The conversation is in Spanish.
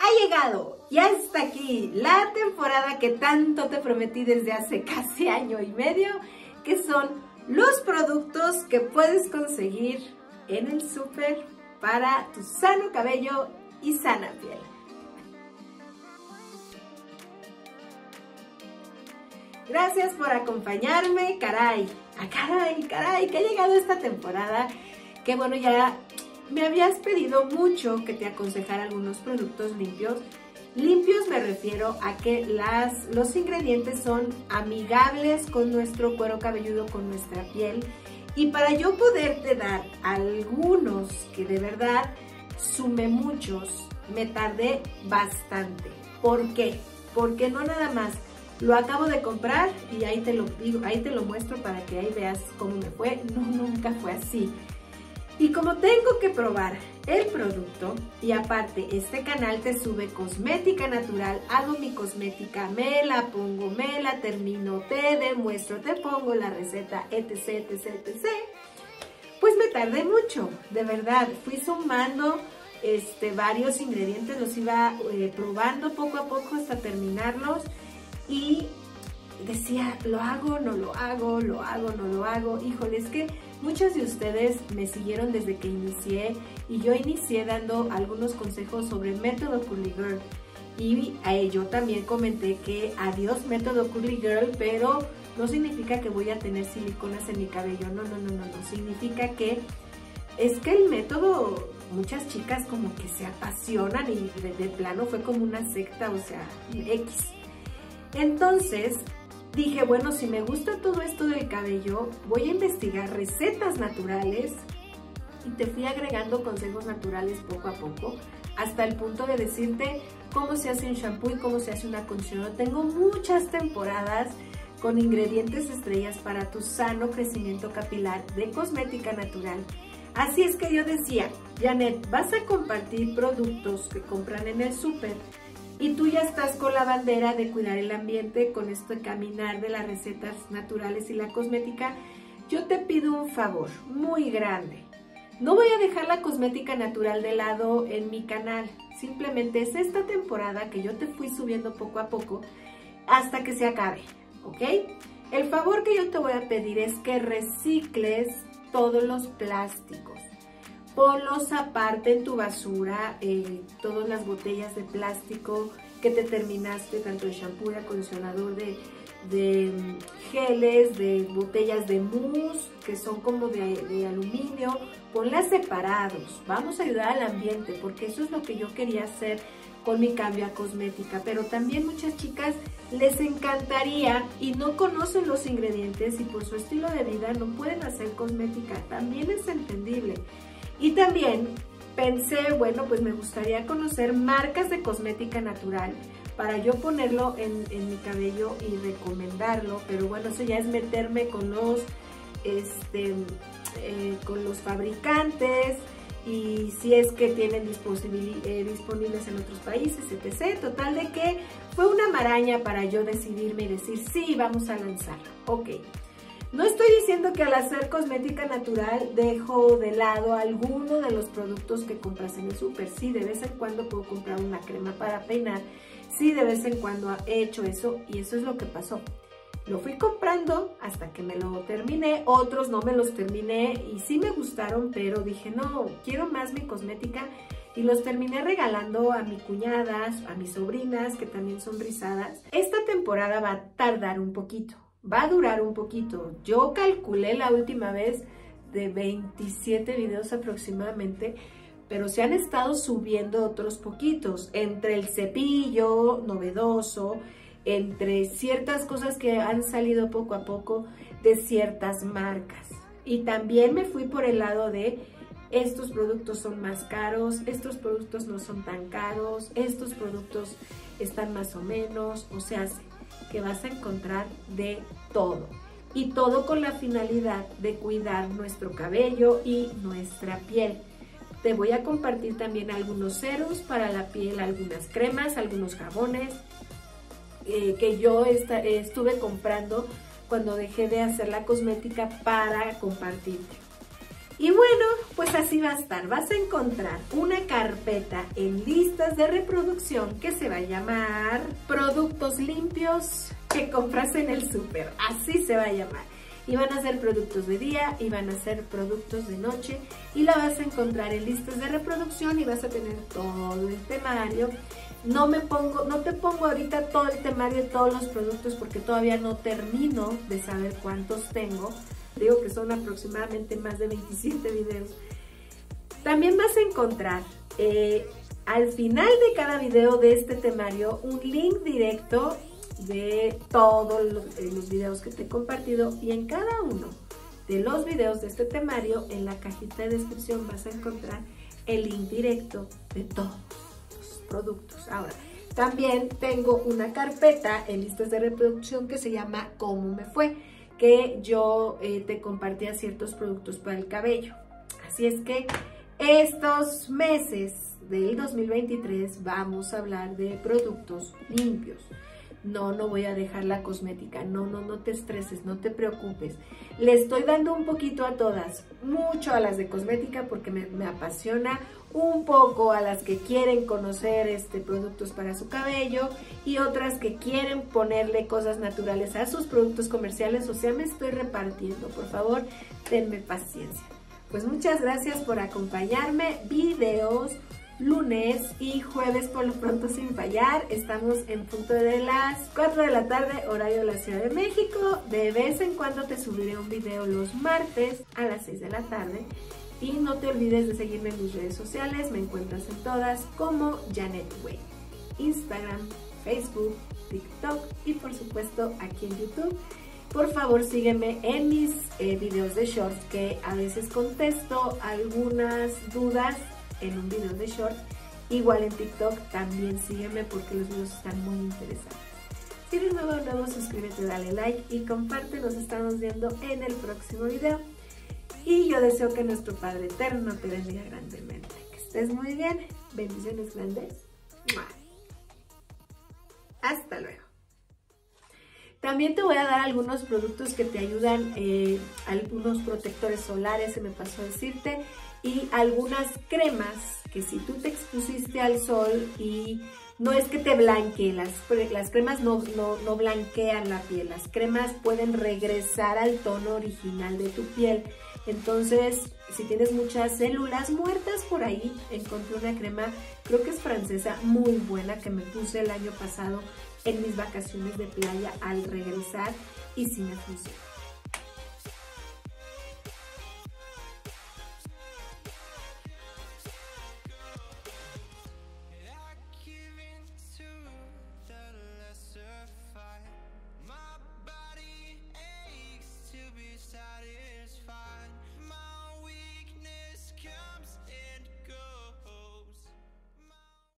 Ha llegado, ya está aquí la temporada que tanto te prometí desde hace casi año y medio, que son los productos que puedes conseguir en el súper para tu sano cabello y sana piel. Gracias por acompañarme, caray, ah, caray, caray, que ha llegado esta temporada, que bueno, ya me habías pedido mucho que te aconsejara algunos productos limpios. Limpios me refiero a que las, los ingredientes son amigables con nuestro cuero cabelludo, con nuestra piel. Y para yo poderte dar algunos que de verdad sume muchos, me tardé bastante. ¿Por qué? Porque no nada más lo acabo de comprar y ahí te lo digo, ahí te lo muestro para que ahí veas cómo me fue. No, nunca fue así. Y como tengo que probar el producto y aparte este canal te sube cosmética natural, hago mi cosmética, me la pongo, me la termino, te demuestro, te pongo la receta, etc, etc, etc. Pues me tardé mucho, de verdad, fui sumando este, varios ingredientes, los iba eh, probando poco a poco hasta terminarlos y decía, lo hago, no lo hago, lo hago, no lo hago. Híjole, es que muchos de ustedes me siguieron desde que inicié y yo inicié dando algunos consejos sobre el método Curly Girl. Y ello también comenté que adiós método Curly Girl, pero no significa que voy a tener siliconas en mi cabello. No, no, no, no, no. Significa que es que el método, muchas chicas como que se apasionan y de, de plano fue como una secta, o sea, X. Entonces, dije, bueno, si me gusta todo esto del cabello, voy a investigar recetas naturales y te fui agregando consejos naturales poco a poco hasta el punto de decirte cómo se hace un shampoo y cómo se hace un acondicionador. Tengo muchas temporadas con ingredientes estrellas para tu sano crecimiento capilar de cosmética natural. Así es que yo decía, Janet, vas a compartir productos que compran en el súper y tú ya estás con la bandera de cuidar el ambiente, con esto de caminar de las recetas naturales y la cosmética, yo te pido un favor muy grande. No voy a dejar la cosmética natural de lado en mi canal, simplemente es esta temporada que yo te fui subiendo poco a poco hasta que se acabe, ¿ok? El favor que yo te voy a pedir es que recicles todos los plásticos ponlos aparte en tu basura, eh, todas las botellas de plástico que te terminaste, tanto de shampoo, de acondicionador, de, de mm, geles, de botellas de mousse, que son como de, de, aluminio, ponlas separados. Vamos a ayudar al ambiente, porque eso es lo que yo quería hacer con mi cambio a cosmética. Pero también muchas chicas les encantaría y no conocen los ingredientes y por su estilo de vida no pueden hacer cosmética. También es entendible. Y también pensé, bueno, pues me gustaría conocer marcas de cosmética natural para yo ponerlo en, mi cabello y recomendarlo, pero bueno, eso ya es meterme con los, este, eh, con los fabricantes y si es que tienen eh, disponibles en otros países, etc. Total de que fue una maraña para yo decidirme y decir, sí, vamos a lanzarlo. Ok. No estoy diciendo que al hacer cosmética natural dejo de lado alguno de los productos que compras en el súper. Sí, de vez en cuando puedo comprar una crema para peinar. Sí, de vez en cuando he hecho eso y eso es lo que pasó. Lo fui comprando hasta que me lo terminé, otros no me los terminé y sí me gustaron, pero dije, no, quiero más mi cosmética y los terminé regalando a mi cuñadas, a mis sobrinas que también son rizadas. Esta temporada va a tardar un poquito va a durar un poquito. Yo calculé la última vez de 27 videos aproximadamente, pero se han estado subiendo otros poquitos, entre el cepillo novedoso, entre ciertas cosas que han salido poco a poco de ciertas marcas. Y también me fui por el lado de estos productos son más caros, estos productos no son tan caros, estos productos están más o menos, o sea, que vas a encontrar de todo. Y todo con la finalidad de cuidar nuestro cabello y nuestra piel. Te voy a compartir también algunos ceros para la piel, algunas cremas, algunos jabones eh, que yo estuve comprando cuando dejé de hacer la cosmética para compartirte. Y bueno, pues así va a estar. Vas a encontrar una carpeta en listas de reproducción que se va a llamar Productos limpios que compras en el súper. Así se va a llamar. Y van a ser productos de día y van a ser productos de noche. Y la vas a encontrar en listas de reproducción y vas a tener todo el temario. No me pongo, no te pongo ahorita todo el temario de todos los productos porque todavía no termino de saber cuántos tengo digo que son aproximadamente más de 27 videos. También vas a encontrar eh, al final de cada video de este temario un link directo de todos eh, los videos que te he compartido y en cada uno de los videos de este temario en la cajita de descripción vas a encontrar el link directo de todos los productos. Ahora, también tengo una carpeta en listas de reproducción que se llama ¿Cómo me fue? Que yo eh, te compartía ciertos productos para el cabello. Así es que estos meses del 2023 vamos a hablar de productos limpios. No, no voy a dejar la cosmética. No, no, no te estreses, no te preocupes. Le estoy dando un poquito a todas, mucho a las de cosmética porque me, apasiona un poco a las que quieren conocer este, productos para su cabello y otras que quieren ponerle cosas naturales a sus productos comerciales, o sea, me estoy repartiendo, por favor, tenme paciencia. Pues muchas gracias por acompañarme, videos lunes y jueves por lo pronto sin fallar, estamos en punto de las 4 de la tarde, horario de la Ciudad de México, de vez en cuando te subiré un video los martes a las 6 de la tarde y no te olvides de seguirme en mis redes sociales, me encuentras en todas como Janet Way. Instagram, Facebook, TikTok y por supuesto aquí en YouTube. Por favor sígueme en mis eh, videos de shorts que a veces contesto algunas dudas en un video de short. Igual en TikTok también sígueme porque los videos están muy interesantes. Si eres nuevo o nuevo, suscríbete, dale like y comparte. Nos estamos viendo en el próximo video. Y yo deseo que nuestro Padre Eterno te bendiga grandemente. Que estés muy bien. Bendiciones grandes. Hasta luego. También te voy a dar algunos productos que te ayudan, eh, algunos protectores solares, se me pasó a decirte, y algunas cremas que si tú te expusiste al sol y no es que te blanquee, las, las cremas no, no, no blanquean la piel, las cremas pueden regresar al tono original de tu piel. Entonces, si tienes muchas células muertas por ahí, encontré una crema, creo que es francesa, muy buena que me puse el año pasado en mis vacaciones de playa al regresar y sí me funciona.